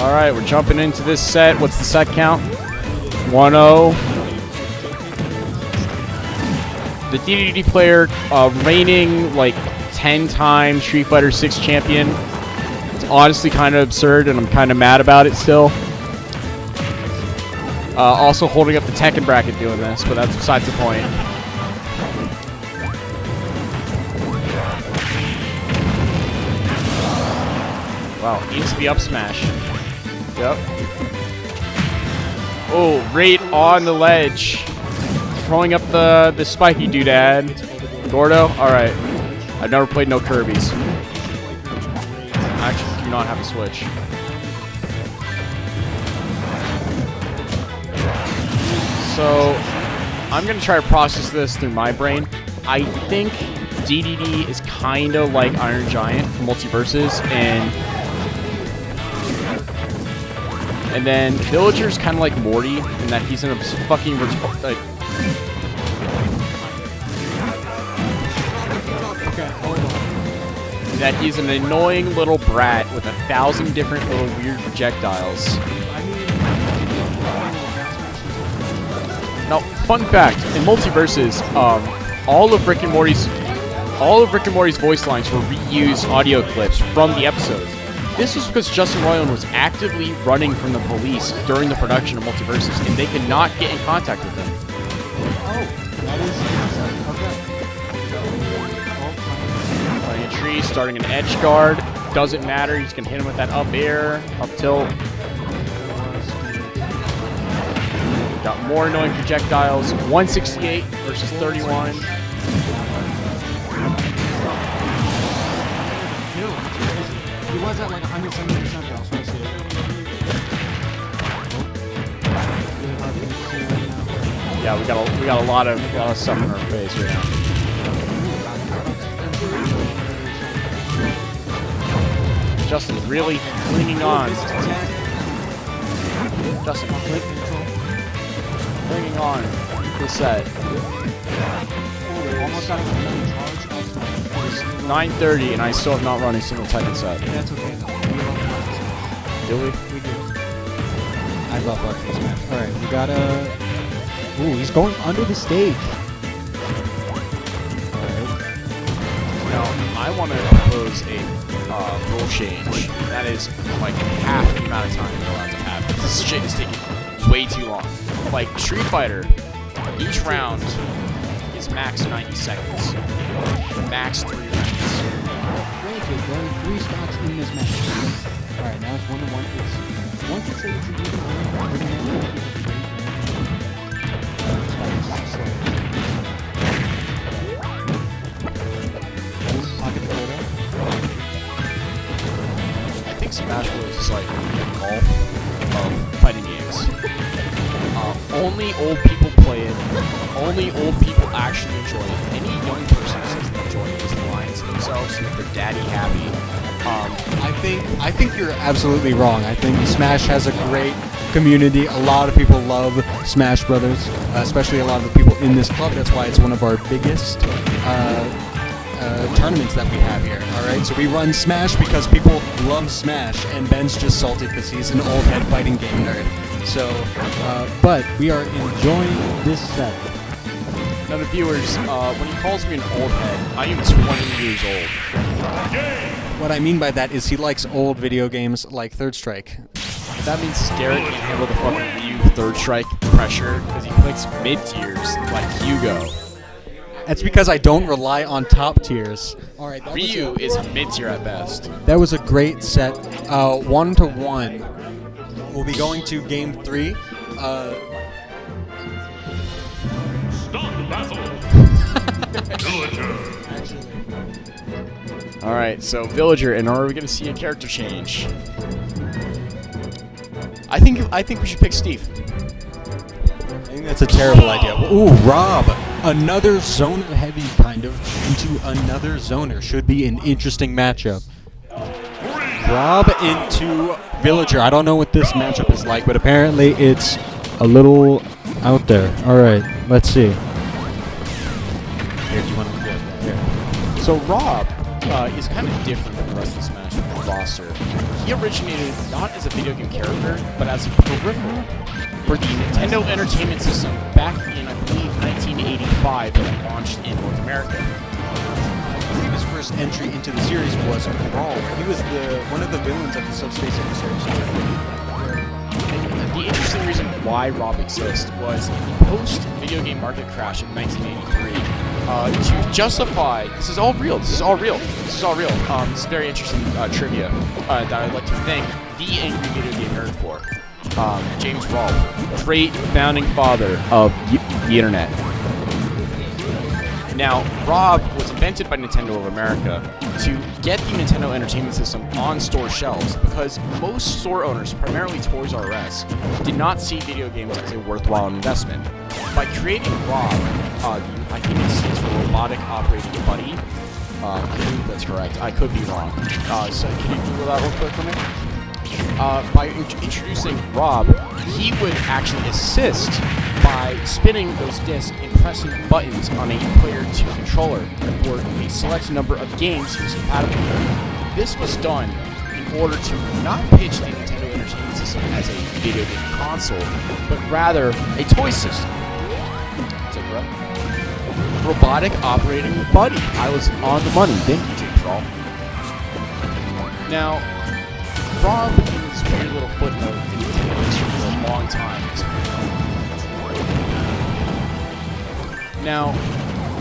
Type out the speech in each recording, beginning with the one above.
All right, we're jumping into this set. What's the set count? 1 0. The DDD player, uh, reigning like 10 time Street Fighter 6 champion. It's honestly kind of absurd, and I'm kind of mad about it still. Uh, also holding up the Tekken bracket doing this, but that's besides the point. Wow, into the up smash. Yep. Oh, right on the ledge. Throwing up the, the spiky doodad. Gordo? Alright. I've never played no Kirby's. I actually do not have a Switch. So, I'm going to try to process this through my brain. I think DDD is kind of like Iron Giant from MultiVersus, and and then Villager's kind of like Morty in that he's in a fucking like. That he's an annoying little brat with a thousand different little weird projectiles. Now, fun fact: in MultiVersus, um, all of Rick and Morty's, all of Rick and Morty's voice lines were reused audio clips from the episodes. This was because Justin Roiland was actively running from the police during the production of MultiVersus, and they could not get in contact with him. Oh, that is okay. Oh. Playing a tree, starting an edge guard. Doesn't matter. He's gonna hit him with that up air, up tilt. Got more annoying projectiles. 168 versus 31. He was at like 170% though, so I see it. Yeah, we got a, we got a lot of a lot of stuff in our face right now. Justin really clinging on. Justin clinging on. This set. Almost out of the charge. That's fine. 9:30, and I still have not run a single Titan set. That's okay though. We love Bucky Do we? We do. I love Bucky man. Alright, we gotta. Ooh, he's going under the stage. Alright. Now, I want to propose a uh, rule change. That is like half the amount of time you're allowed to have. This shit is taking way too long. Like Street Fighter, each round is max 90 seconds. Max three rounds. Granted, there are three spots in this match. Alright, now it's one to one. It's one could say it's an even. Pocket photo. I think Smash Bros is like the golf of fighting games. Uh, only old people play it. Only old people actually enjoy it. Any young person is lying to themselves make their daddy happy. Um, I think I think you're absolutely wrong. I think Smash has a great community. A lot of people love Smash Brothers, uh, especially a lot of the people in this club. That's why it's one of our biggest uh, uh, tournaments that we have here. All right, so we run Smash because people love Smash, and Ben's just salty because he's an old head fighting game nerd. So, uh, but we are enjoying this set. Now, the viewers, uh, when he calls me an old head, I am 20 years old. What I mean by that is he likes old video games like Third Strike. That means Garrett can't handle the fucking Ryu third strike pressure because he clicks mid tiers like Hugo. That's because I don't rely on top tiers. All right, that was Ryu a- is mid tier at best. That was a great set. Uh, one to one. We'll be going to game three. Uh, Villager. All right, so Villager, and are we going to see a character change? I think I think we should pick Steve. I think that's a terrible idea. Ooh, Rob. Another zoner heavy, kind of, into another zoner. Should be an interesting matchup. Rob into Villager. I don't know what this matchup is like, but apparently it's a little out there. All right, let's see. So Rob uh, is kind of different than the rest of the Smash roster. He originated not as a video game character, but as a peripheral for the Nintendo Entertainment System back in, I believe, 1985 when it launched in North America. I believe his first entry into the series was Brawl. He was the one of the villains of the Subspace Emissaries. The interesting reason why Rob exists was in the post-video game market crash of 1983. Uh, to justify, this is all real. This is all real. This is all real. Um, is very interesting uh, trivia uh, that I'd like to thank the angry video game nerd for. Um, James Rolfe, great founding father of the internet. Now, Rob was invented by Nintendo of America to get the Nintendo Entertainment System on store shelves because most store owners, primarily Toys R Us, did not see video games as a worthwhile investment. By creating Rob, uh, I think it stands for Robotic Operating Buddy. Uh, I think that's correct. I could be wrong. Uh, so can you Google that real quick for me? Uh, by in- introducing Rob, he would actually assist by spinning those discs and pressing buttons on a player 2 controller for a select number of games he was compatible with. This was done in order to not pitch the Nintendo Entertainment System as a video game console, but rather a toy system. Robotic operating buddy. I was on the money. Thank you, James Rolfe. Now, Rob this weird little footnote in history for a long time. Now,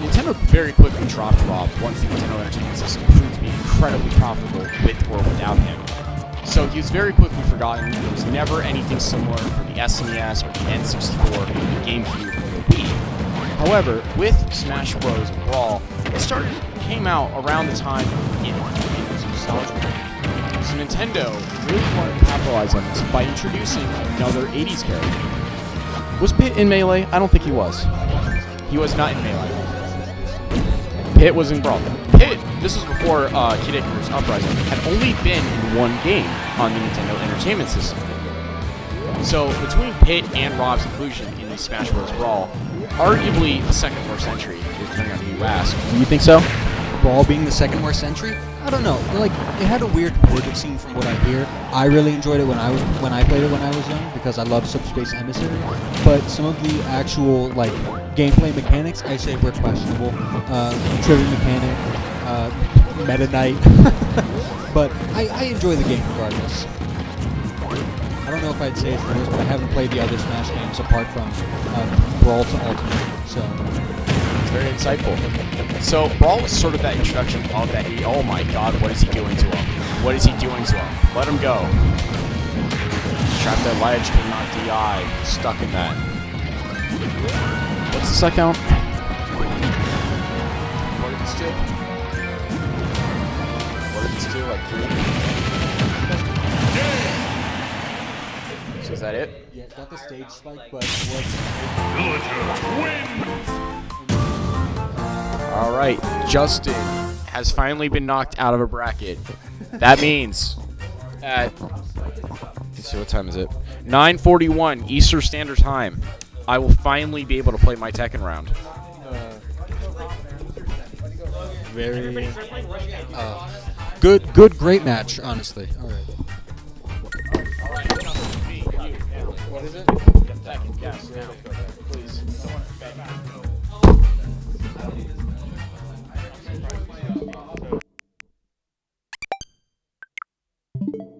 Nintendo very quickly dropped Rob once the Nintendo Entertainment System proved to be incredibly profitable with or without him. So he was very quickly forgotten. There was never anything similar for the SNES or the N64, the GameCube, or the Wii. However, with Smash Bros. Brawl, it started came out around the time it, it was nostalgia. So Nintendo really wanted to capitalize on this by introducing another 80s character. Was Pit in Melee? I don't think he was. He was not in Melee. Pit was in Brawl. Pit, this was before uh, Kid Icarus Uprising, had only been in one game on the Nintendo Entertainment System. So between Pit and Rob's inclusion in the Smash Bros. Brawl, arguably the second worst entry, depending on who you ask. Do you think so? Brawl being the second worst entry? I don't know. Like it had a weird competitive scene from what I hear. I really enjoyed it when I was when I played it when I was young because I love Subspace Emissary. But some of the actual like gameplay mechanics I say were questionable. Uh, trivia mechanic, uh, Meta Knight. but I, I enjoy the game regardless. I don't know if I'd say it's the worst, but I haven't played the other Smash games apart from uh, Brawl to Ultimate. So very insightful. So Brawl was sort of that introduction of that. Oh my God, what is he doing to him? What is he doing to him? Let him go. Trap that ledge, cannot DI. Stuck in that. What's the suck count? What did this do? What did this do? Like three? So is that it? yeah, got the stage spike, but Villager wins. All right, Justin has finally been knocked out of a bracket. That means at let's see what time is it? 9:41 Eastern Standard Time. I will finally be able to play my Tekken round. very uh, good, good, great match, honestly. All right. What is it? Tekken, yes.